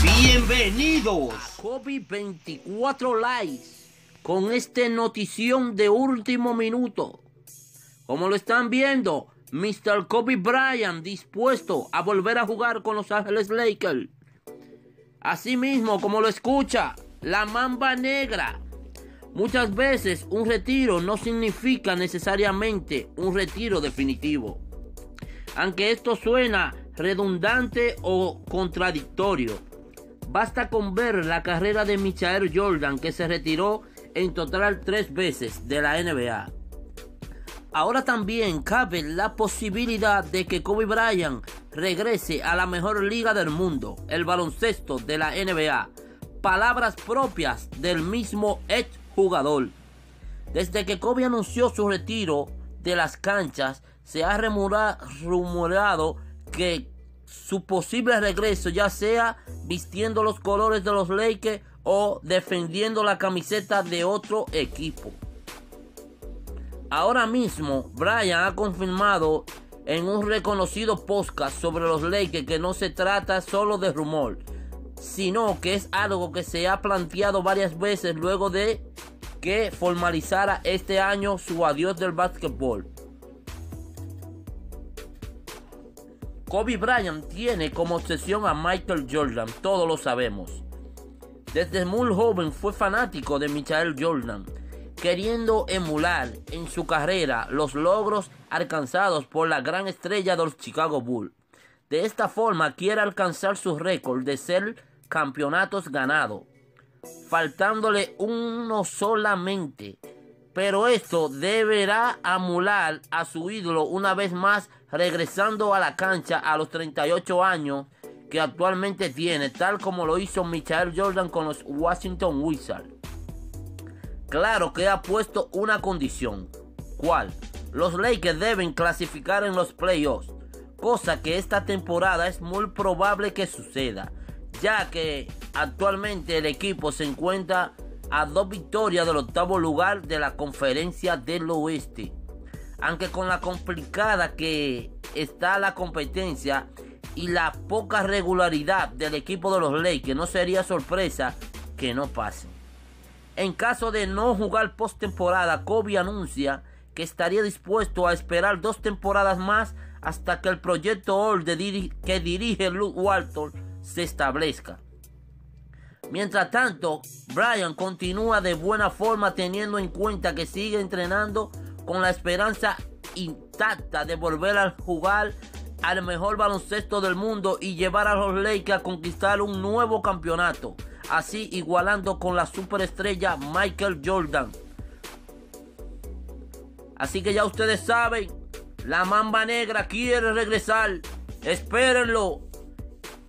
Bienvenidos a COVID 24 Likes con este notición de último minuto. Como lo están viendo, Mr. Kobe Bryant dispuesto a volver a jugar con Los Ángeles Lakers. Asimismo, como lo escucha, la mamba negra. Muchas veces un retiro no significa necesariamente un retiro definitivo. Aunque esto suena redundante o contradictorio. Basta con ver la carrera de Michael Jordan que se retiró en total tres veces de la NBA. Ahora también cabe la posibilidad de que Kobe Bryant regrese a la mejor liga del mundo, el baloncesto de la NBA. Palabras propias del mismo ex jugador. Desde que Kobe anunció su retiro de las canchas, se ha rumorado que su posible regreso ya sea vistiendo los colores de los Lakers o defendiendo la camiseta de otro equipo. Ahora mismo, Brian ha confirmado en un reconocido podcast sobre los Lakers que no se trata solo de rumor, sino que es algo que se ha planteado varias veces luego de que formalizara este año su adiós del básquetbol. Kobe Bryant tiene como obsesión a Michael Jordan, todos lo sabemos. Desde muy joven fue fanático de Michael Jordan queriendo emular en su carrera los logros alcanzados por la gran estrella de los Chicago Bulls. De esta forma quiere alcanzar su récord de ser campeonatos ganados, faltándole uno solamente. Pero esto deberá emular a su ídolo una vez más regresando a la cancha a los 38 años que actualmente tiene, tal como lo hizo Michael Jordan con los Washington Wizards. Claro que ha puesto una condición. ¿Cuál? Los Lakers deben clasificar en los playoffs, cosa que esta temporada es muy probable que suceda, ya que actualmente el equipo se encuentra a dos victorias del octavo lugar de la conferencia del oeste. Aunque con la complicada que está la competencia y la poca regularidad del equipo de los Lakers, no sería sorpresa que no pase. En caso de no jugar postemporada, Kobe anuncia que estaría dispuesto a esperar dos temporadas más hasta que el proyecto All que dirige Luke Walton se establezca. Mientras tanto, Brian continúa de buena forma teniendo en cuenta que sigue entrenando con la esperanza intacta de volver a jugar al mejor baloncesto del mundo y llevar a los Lakers a conquistar un nuevo campeonato así igualando con la superestrella Michael Jordan. Así que ya ustedes saben, la Mamba Negra quiere regresar. Espérenlo.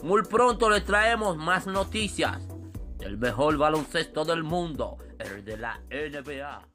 Muy pronto les traemos más noticias del mejor baloncesto del mundo, el de la NBA.